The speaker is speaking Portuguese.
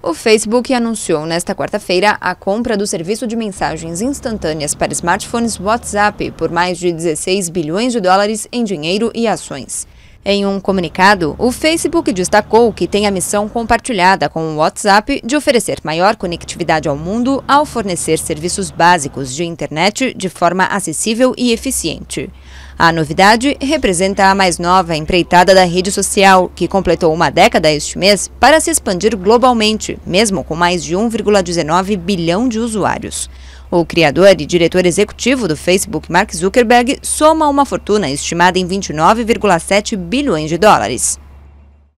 O Facebook anunciou nesta quarta-feira a compra do serviço de mensagens instantâneas para smartphones WhatsApp por mais de 16 bilhões de dólares em dinheiro e ações. Em um comunicado, o Facebook destacou que tem a missão compartilhada com o WhatsApp de oferecer maior conectividade ao mundo ao fornecer serviços básicos de internet de forma acessível e eficiente. A novidade representa a mais nova empreitada da rede social, que completou uma década este mês para se expandir globalmente, mesmo com mais de 1,19 bilhão de usuários. O criador e diretor executivo do Facebook, Mark Zuckerberg, soma uma fortuna estimada em 29,7 bilhões de dólares.